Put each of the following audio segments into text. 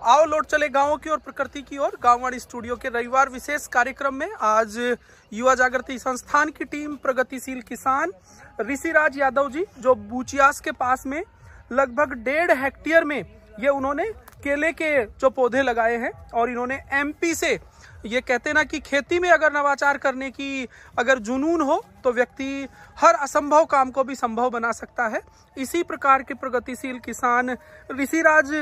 आओ लौट चले गाँवों की और प्रकृति की ओर। गांववाड़ी स्टूडियो के रविवार विशेष कार्यक्रम में आज युवा जागृति संस्थान की टीम, प्रगतिशील किसान ऋषिराज यादव जी, जो बूचियास के पास में लगभग डेढ़ हेक्टेयर में ये उन्होंने केले के जो पौधे लगाए हैं और इन्होंने एमपी से ये कहते ना कि खेती में अगर नवाचार करने की अगर जुनून हो तो व्यक्ति हर असंभव काम को भी संभव बना सकता है। इसी प्रकार के प्रगतिशील किसान ऋषिराज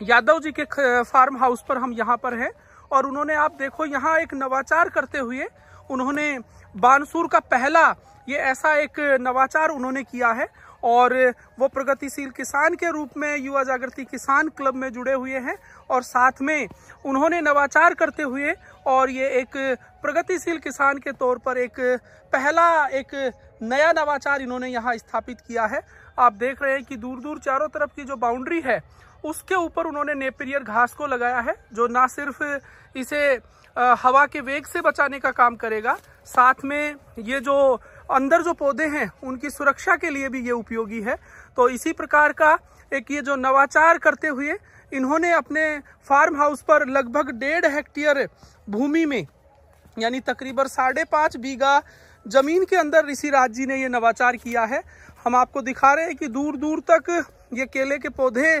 यादव जी के फार्म हाउस पर हम यहाँ पर हैं और उन्होंने, आप देखो, यहाँ एक नवाचार करते हुए उन्होंने बानसूर का पहला, ये ऐसा एक नवाचार उन्होंने किया है और वो प्रगतिशील किसान के रूप में, युवा जागृति किसान क्लब में जुड़े हुए हैं और साथ में उन्होंने नवाचार करते हुए और ये एक प्रगतिशील किसान के तौर पर एक पहला, एक नया नवाचार इन्होंने यहाँ स्थापित किया है। आप देख रहे हैं कि दूर दूर चारों तरफ़ की जो बाउंड्री है उसके ऊपर उन्होंने नेपिरियर घास को लगाया है, जो ना सिर्फ़ इसे हवा के वेग से बचाने का काम करेगा, साथ में ये जो अंदर जो पौधे हैं, उनकी सुरक्षा के लिए भी ये उपयोगी है। तो इसी प्रकार का एक ये जो नवाचार करते हुए इन्होंने अपने फार्म हाउस पर लगभग डेढ़ हेक्टेयर भूमि में, यानी तकरीबन साढ़े पाँच बीघा ज़मीन के अंदर ऋषिराज जी ने ये नवाचार किया है। हम आपको दिखा रहे हैं कि दूर दूर तक ये केले के पौधे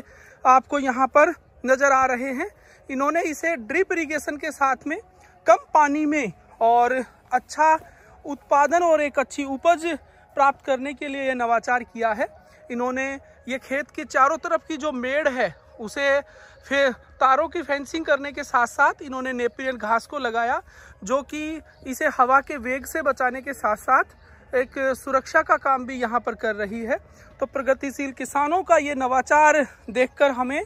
आपको यहाँ पर नज़र आ रहे हैं। इन्होंने इसे ड्रिप इरीगेशन के साथ में कम पानी में और अच्छा उत्पादन और एक अच्छी उपज प्राप्त करने के लिए ये नवाचार किया है। इन्होंने ये खेत के चारों तरफ़ की जो मेड़ है, उसे फिर तारों की फेंसिंग करने के साथ साथ इन्होंने नेपियन घास को लगाया, जो कि इसे हवा के वेग से बचाने के साथ साथ एक सुरक्षा का काम भी यहाँ पर कर रही है। तो प्रगतिशील किसानों का ये नवाचार देखकर हमें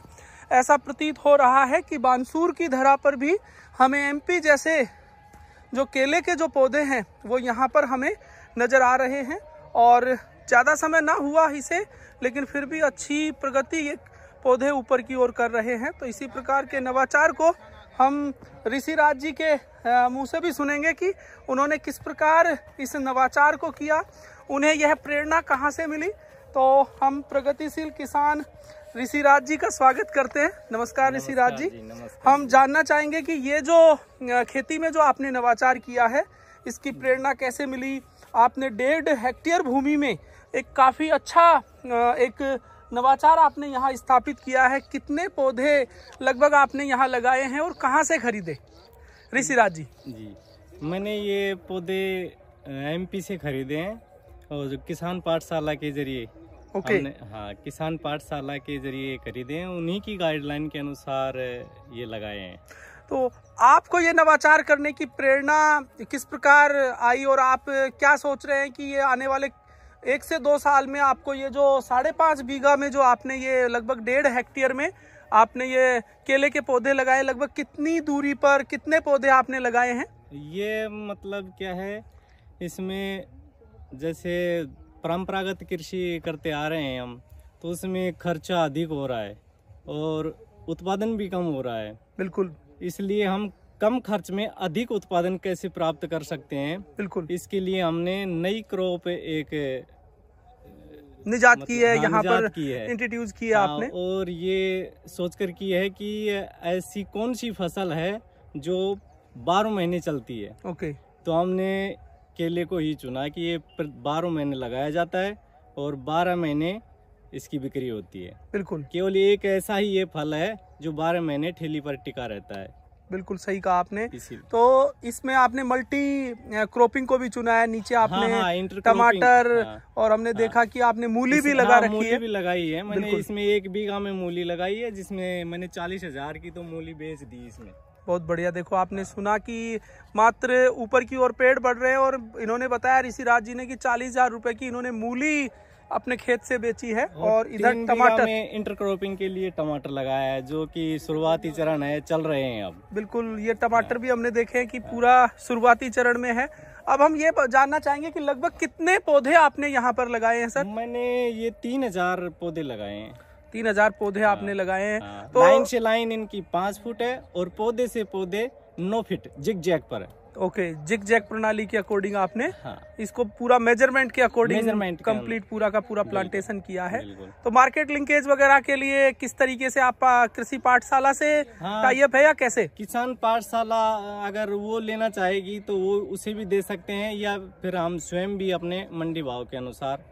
ऐसा प्रतीत हो रहा है कि बानसूर की धरा पर भी हमें एमपी जैसे जो केले के जो पौधे हैं, वो यहाँ पर हमें नज़र आ रहे हैं। और ज़्यादा समय ना हुआ इसे लेकिन फिर भी अच्छी प्रगति ये पौधे ऊपर की ओर कर रहे हैं। तो इसी प्रकार के नवाचार को हम ऋषिराज जी के मुँह से भी सुनेंगे कि उन्होंने किस प्रकार इस नवाचार को किया उन्हें यह प्रेरणा कहाँ से मिली? तो हम प्रगतिशील किसान ऋषिराज जी का स्वागत करते हैं। नमस्कार ऋषिराज जी, जी हम जानना चाहेंगे कि ये जो खेती में जो आपने नवाचार किया है इसकी प्रेरणा कैसे मिली? आपने डेढ़ हेक्टेयर भूमि में एक काफ़ी अच्छा एक नवाचार आपने यहाँ स्थापित किया है। कितने पौधे लगभग आपने यहाँ लगाए हैं और कहाँ से खरीदे? ऋषिराज जी। जी। मैंने ये पौधे एमपी से खरीदे हैं और किसान पाठशाला के ज़रिए ओके। हमने हाँ किसान पाठशाला के ज़रिए खरीदे हैं। उन्हीं की गाइडलाइन के अनुसार ये लगाए हैं। तो आपको ये नवाचार करने की प्रेरणा किस प्रकार आई और आप क्या सोच रहे हैं कि ये आने वाले एक से दो साल में आपको ये जो साढ़े पाँच बीघा में जो आपने ये लगभग डेढ़ हेक्टेयर में आपने ये केले के पौधे लगाए लगभग कितनी दूरी पर कितने पौधे आपने लगाए हैं? ये मतलब क्या है इसमें जैसे परंपरागत कृषि करते आ रहे हैं हम तो उसमें खर्चा अधिक हो रहा है और उत्पादन भी कम हो रहा है। बिल्कुल। इसलिए हम कम खर्च में अधिक उत्पादन कैसे प्राप्त कर सकते हैं बिल्कुल। इसके लिए हमने नई क्रॉप एक निजात मतलब, की है हाँ, यहाँ पर है। इंट्रोड्यूस की है आपने। और ये सोचकर की है कि ऐसी कौन सी फ़सल है जो बारह महीने चलती है। ओके। तो हमने केले को ही चुना कि ये बारह महीने लगाया जाता है और बारह महीने इसकी बिक्री होती है। बिल्कुल। केवल एक ऐसा ही ये फल है जो बारह महीने ठेली पर टिका रहता है। बिल्कुल सही कहा आपने। तो इसमें आपने मल्टी क्रॉपिंग को भी चुना है नीचे हाँ, आपने हाँ, हाँ, टमाटर हाँ, और हमने हाँ, देखा कि आपने मूली भी लगा हाँ, रखी मूली है। भी लगाई है। मैंने इसमें एक बीघा में मूली लगाई है जिसमें मैंने चालीस हज़ार की तो मूली बेच दी इसमें। बहुत बढ़िया। देखो आपने सुना कि मात्र ऊपर की ओर पेड़ बढ़ रहे हैं और इन्होंने बताया ऋषि राज जी ने कि चालीस हज़ार रुपए की इन्होंने मूली अपने खेत से बेची है और इधर टमाटर। में इंटरक्रॉपिंग के लिए टमाटर लगाया है जो कि शुरुआती चरण है चल रहे हैं अब। बिल्कुल ये टमाटर भी हमने देखे हैं कि पूरा शुरुआती चरण में है। अब हम ये जानना चाहेंगे कि लगभग कितने पौधे आपने यहाँ पर लगाए हैं सर? मैंने ये तीन हज़ार पौधे लगाए हैं। तीन हज़ार पौधे हाँ, आपने लगाए हैं। हाँ, तो लाइन से लाइन इनकी पाँच फुट है और पौधे से पौधे नौ फीट जिग जैक पर है। ओके जिग जैक प्रणाली के अकॉर्डिंग आपने हाँ। इसको पूरा मेज़रमेंट के अकॉर्डिंग कंप्लीट पूरा का पूरा प्लांटेशन किया है। तो मार्केट लिंकेज वगैरह के लिए किस तरीके से आप कृषि पाठशाला से हाँ। टाइप है या कैसे? किसान पाठशाला अगर वो लेना चाहेगी तो वो उसे भी दे सकते हैं या फिर हम स्वयं भी अपने मंडी भाव के अनुसार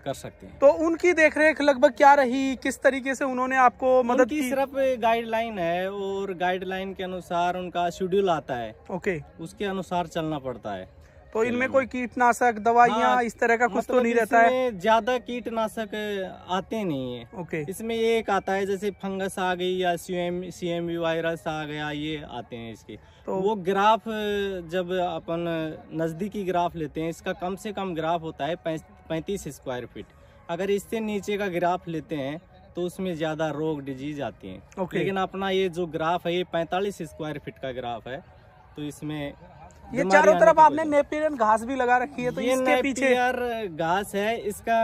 कर सकते हैं। तो उनकी देखरेख लगभग क्या रही? किस तरीके से उन्होंने आपको मदद उनकी की? सिर्फ़ गाइडलाइन है और गाइडलाइन के अनुसार उनका शेड्यूल आता है। ओके उसके अनुसार चलना पड़ता है। तो इनमें कोई कीटनाशक दवाइयाँ हाँ, इस तरह का कुछ तो मतलब नहीं रहता है? ज़्यादा कीटनाशक आते नहीं है। ओके इसमें एक आता है जैसे फंगस आ गई या सीएम सीएमवी वायरस आ गया ये आते हैं इसके। तो वो ग्राफ जब अपन नजदीकी ग्राफ लेते हैं इसका कम से कम ग्राफ होता है पैंतीस स्क्वायर फीट अगर इससे नीचे का ग्राफ लेते हैं तो उसमें ज़्यादा रोग डिज़ीज़ आती हैं। ओके लेकिन अपना ये जो ग्राफ है ये पैंतालीस स्क्वायर फीट का ग्राफ है तो इसमें ये चारों तरफ़ आपने नेपियन घास भी लगा रखी है तो ये इसके पीछे घास है इसका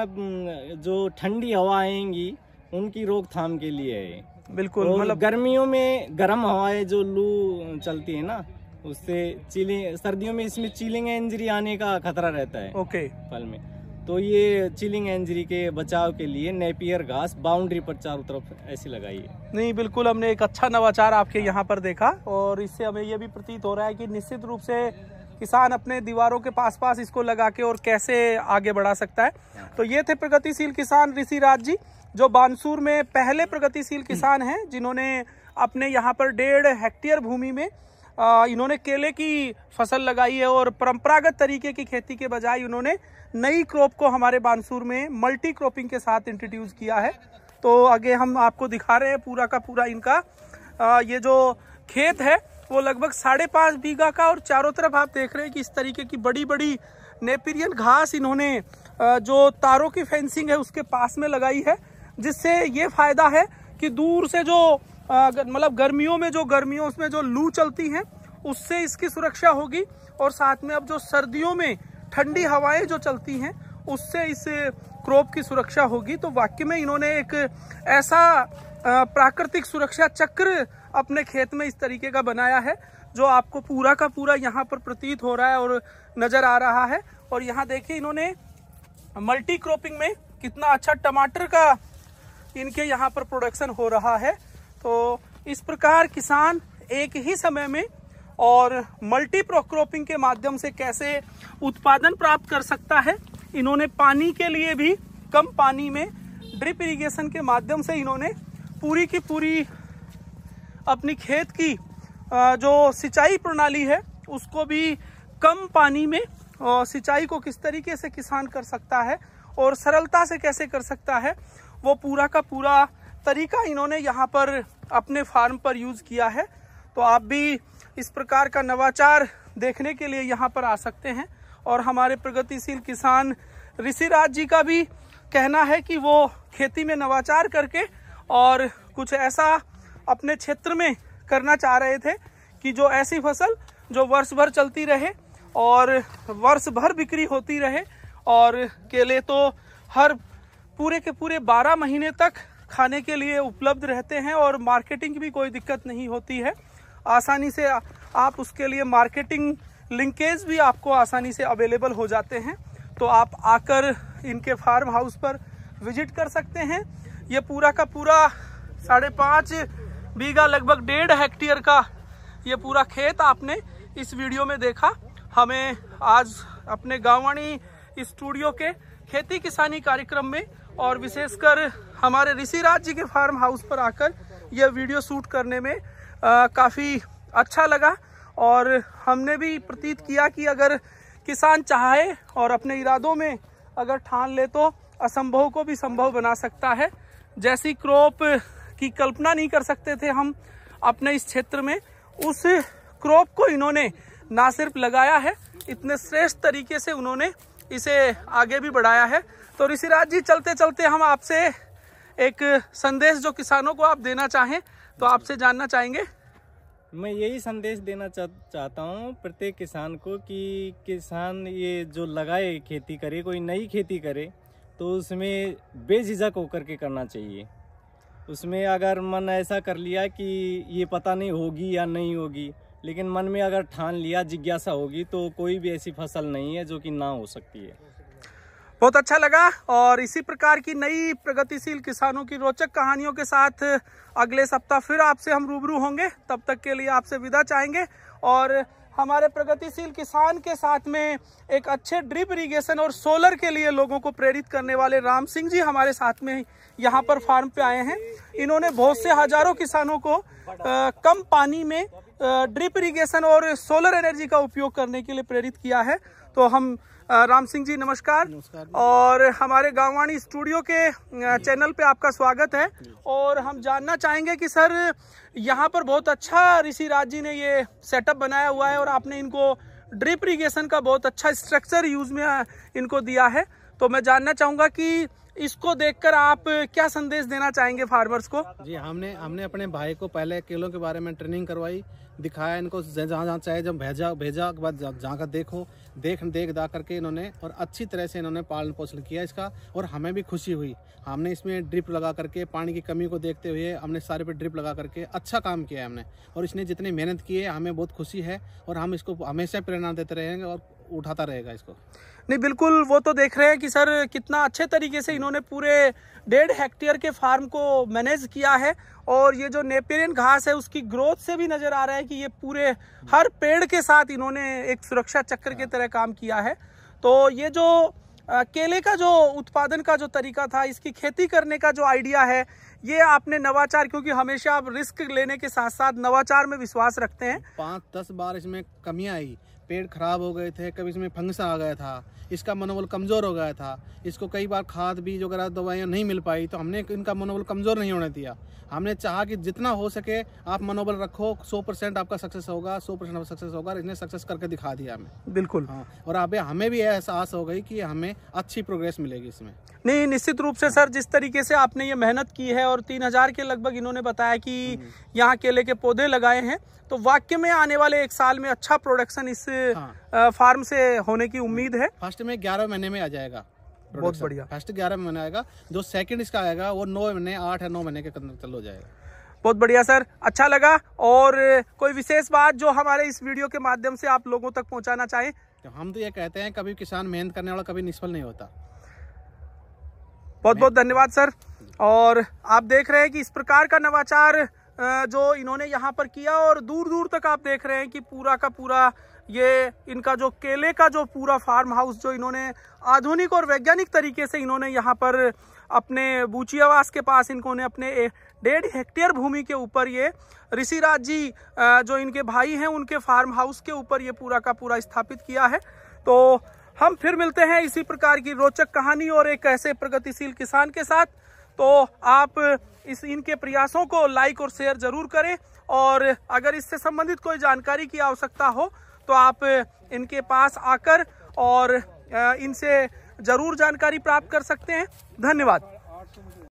जो ठंडी हवा आएँगी उनकी रोकथाम के लिए है। बिल्कुल मतलब गर्मियों में गर्म हवाएँ जो लू चलती है ना उससे चिलिंग सर्दियों में इसमें चिलिंग इंजरी आने का खतरा रहता है ओके फल में। तो ये चिलिंग इंजरी के बचाव के लिए नेपियर घास बाउंड्री पर चारों तरफ़ ऐसी लगाई है। नहीं, बिल्कुल हमने एक अच्छा नवाचार आपके यहाँ पर देखा और इससे हमें ये भी प्रतीत हो रहा है कि निश्चित रूप से किसान अपने दीवारों के पास पास इसको लगा के और कैसे आगे बढ़ा सकता है। तो ये थे प्रगतिशील किसान ऋषि राज जी, जो बानसूर में पहले प्रगतिशील किसान हैं, जिन्होंने अपने यहाँ पर डेढ़ हेक्टेयर भूमि में इन्होंने केले की फ़सल लगाई है और परंपरागत तरीके की खेती के बजाय इन्होंने नई क्रॉप को हमारे बानसूर में मल्टी क्रॉपिंग के साथ इंट्रोड्यूस किया है। तो आगे हम आपको दिखा रहे हैं पूरा का पूरा इनका। आ, ये जो खेत है वो लगभग साढ़े पाँच बीघा का और चारों तरफ़ आप देख रहे हैं कि इस तरीके की बड़ी बड़ी नेपिरियन घास इन्होंने जो तारों की फेंसिंग है उसके पास में लगाई है जिससे ये फ़ायदा है कि दूर से जो मतलब गर्मियों में जो, गर्मियों उसमें जो लू चलती हैं, उससे इसकी सुरक्षा होगी। और साथ में अब जो सर्दियों में ठंडी हवाएँ जो चलती हैं, उससे इस क्रॉप की सुरक्षा होगी। तो वाक्य में इन्होंने एक ऐसा प्राकृतिक सुरक्षा चक्र अपने खेत में इस तरीके का बनाया है, जो आपको पूरा का पूरा यहाँ पर प्रतीत हो रहा है और नज़र आ रहा है। और यहाँ देखिए इन्होंने मल्टी क्रॉपिंग में कितना अच्छा टमाटर का इनके यहाँ पर प्रोडक्शन हो रहा है। तो इस प्रकार किसान एक ही समय में और मल्टी क्रॉपिंग के माध्यम से कैसे उत्पादन प्राप्त कर सकता है, इन्होंने पानी के लिए भी कम पानी में ड्रिप इरिगेशन के माध्यम से इन्होंने पूरी की पूरी अपनी खेत की जो सिंचाई प्रणाली है, उसको भी कम पानी में सिंचाई को किस तरीके से किसान कर सकता है और सरलता से कैसे कर सकता है, वो पूरा का पूरा तरीका इन्होंने यहाँ पर अपने फार्म पर यूज़ किया है। तो आप भी इस प्रकार का नवाचार देखने के लिए यहाँ पर आ सकते हैं। और हमारे प्रगतिशील किसान ऋषिराज जी का भी कहना है कि वो खेती में नवाचार करके और कुछ ऐसा अपने क्षेत्र में करना चाह रहे थे कि जो ऐसी फ़सल जो वर्ष भर चलती रहे और वर्ष भर बिक्री होती रहे। और केले तो हर पूरे के पूरे 12 महीने तक खाने के लिए उपलब्ध रहते हैं और मार्केटिंग की भी कोई दिक्कत नहीं होती है। आसानी से आप उसके लिए मार्केटिंग लिंकेज भी आपको आसानी से अवेलेबल हो जाते हैं। तो आप आकर इनके फार्म हाउस पर विज़िट कर सकते हैं। ये पूरा का पूरा साढ़े पाँच बीघा, लगभग डेढ़ हेक्टेयर का ये पूरा खेत आपने इस वीडियो में देखा। हमें आज अपने गांववाणी स्टूडियो के खेती किसानी कार्यक्रम में और विशेषकर हमारे ऋषिराज जी के फार्म हाउस पर आकर यह वीडियो शूट करने में काफ़ी अच्छा लगा। और हमने भी प्रतीत किया कि अगर किसान चाहे और अपने इरादों में अगर ठान ले तो असंभव को भी संभव बना सकता है। जैसी क्रॉप की कल्पना नहीं कर सकते थे हम अपने इस क्षेत्र में, उस क्रॉप को इन्होंने ना सिर्फ़ लगाया है, इतने श्रेष्ठ तरीके से उन्होंने इसे आगे भी बढ़ाया है। तो ऋषिराज जी, चलते चलते हम आपसे एक संदेश जो किसानों को आप देना चाहें तो आपसे जानना चाहेंगे। मैं यही संदेश देना चाहता हूँ प्रत्येक किसान को कि किसान ये जो लगाए खेती करे, कोई नई खेती करे तो उसमें बेझिझक होकर के करना चाहिए। उसमें अगर मन ऐसा कर लिया कि ये पता नहीं होगी या नहीं होगी, लेकिन मन में अगर ठान लिया, जिज्ञासा होगी तो कोई भी ऐसी फ़सल नहीं है जो कि ना हो सकती है। बहुत अच्छा लगा और इसी प्रकार की नई प्रगतिशील किसानों की रोचक कहानियों के साथ अगले सप्ताह फिर आपसे हम रूबरू होंगे। तब तक के लिए आपसे विदा चाहेंगे और हमारे प्रगतिशील किसान के साथ में एक अच्छे ड्रिप इरीगेशन और सोलर के लिए लोगों को प्रेरित करने वाले राम सिंह जी हमारे साथ में यहाँ पर फार्म पे आए हैं। इन्होंने बहुत से हज़ारों किसानों को आ, कम पानी में ड्रिप इरिगेशन और सोलर एनर्जी का उपयोग करने के लिए प्रेरित किया है। तो हम राम सिंह जी नमस्कार। नमस्कार और हमारे गांववाणी स्टूडियो के चैनल पे आपका स्वागत है। और हम जानना चाहेंगे कि सर यहाँ पर बहुत अच्छा ऋषि राज जी ने ये सेटअप बनाया हुआ है और आपने इनको ड्रिप इरीगेशन का बहुत अच्छा स्ट्रक्चर यूज़ में इनको दिया है। तो मैं जानना चाहूँगा कि इसको देखकर आप क्या संदेश देना चाहेंगे फार्मर्स को? जी, हमने हमने अपने भाई को पहले केलों के बारे में ट्रेनिंग करवाई, दिखाया इनको, जहाँ जहाँ चाहे जब भेजा भेजा, के बाद जहाँ का देखो, देख देख, दा करके इन्होंने, और अच्छी तरह से इन्होंने पालन पोषण किया इसका, और हमें भी खुशी हुई। हमने इसमें ड्रिप लगा करके, पानी की कमी को देखते हुए, हमने सारे पे ड्रिप लगा करके अच्छा काम किया है हमने, और इसने जितनी मेहनत की है, हमें बहुत खुशी है, और हम इसको हमेशा प्रेरणा देते रहेंगे और उठाता रहेगा इसको। नहीं, बिल्कुल, वो तो देख रहे हैं कि सर, कितना अच्छे तरीके से इन्होंने पूरे डेढ़ हेक्टेयर के फार्म को मैनेज किया है और ये जो नेपेरियन घास है, उसकी ग्रोथ से भी नज़र आ रहा है कि ये पूरे हर पेड़ के साथ इन्होंने एक सुरक्षा चक्र के तरह काम किया है। तो ये जो केले का जो उत्पादन का जो तरीका था, इसकी खेती करने का जो आइडिया है ये आपने नवाचार क्योंकि हमेशा आप रिस्क लेने के साथ साथ नवाचार में विश्वास रखते हैं। पाँच दस बार इसमें कमियाँ आई। पेड़ खराब हो गए थे कभी इसमें फंगस आ गया था। इसका मनोबल कमज़ोर हो गया था। इसको कई बार खाद बीज वगैरह दवाइयाँ नहीं मिल पाई तो हमने इनका मनोबल कमज़ोर नहीं होने दिया। हमने चाहा कि जितना हो सके आप मनोबल रखो सौ परसेंट आपका सक्सेस होगा सौ परसेंट आपका सक्सेस होगा इसने सक्सेस करके दिखा दिया हमें। बिल्कुल। हाँ और अब हमें भी एहसास हो गई कि हमें अच्छी प्रोग्रेस मिलेगी इसमें। नहीं निश्चित रूप से सर जिस तरीके से आपने ये मेहनत की है और तीन हज़ार के लगभग इन्होंने बताया कि। यहाँ केले के पौधे लगाए हैं। तो वाक्य में आने वाले एक साल में अच्छा प्रोडक्शन इस हाँ। फार्म से होने की उम्मीद है। फ़र्स्ट में ग्यारह महीने में आ जाएगा बहुत बढ़िया। फ़र्स्ट ग्यारह महीने आएगा। जो सेकंड इसका आएगा वो नौ महीने आठ या नौ महीने के अंदर चल हो जाएगा। बहुत बढ़िया सर। अच्छा लगा। और कोई विशेष बात जो हमारे इस वीडियो के माध्यम से आप लोगों तक पहुंचाना चाहें? तो हम तो ये कहते हैं कभी किसान मेहनत करने वाला कभी निष्फल नहीं होता। बहुत बहुत धन्यवाद सर। और आप देख रहे हैं कि इस प्रकार का नवाचार जो इन्होंने यहाँ पर किया और दूर दूर तक आप देख रहे हैं कि पूरा का पूरा ये इनका जो केले का जो पूरा फार्म हाउस, जो इन्होंने आधुनिक और वैज्ञानिक तरीके से इन्होंने यहाँ पर अपने बूचियावास के पास इनको ने अपने डेढ़ हेक्टेयर भूमि के ऊपर ये ऋषिराज जी जो इनके भाई हैं, उनके फार्म हाउस के ऊपर ये पूरा का पूरा स्थापित किया है। तो हम फिर मिलते हैं इसी प्रकार की रोचक कहानी और एक ऐसे प्रगतिशील किसान के साथ। तो आप इस, इनके प्रयासों को लाइक और शेयर ज़रूर करें। और अगर इससे संबंधित कोई जानकारी की आवश्यकता हो तो आप इनके पास आकर और इनसे ज़रूर जानकारी प्राप्त कर सकते हैं। धन्यवाद।